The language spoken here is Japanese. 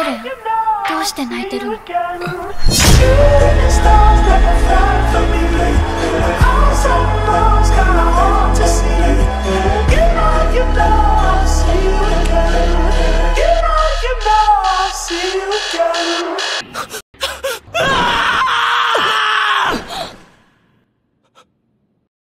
エレンどうして泣いてるの？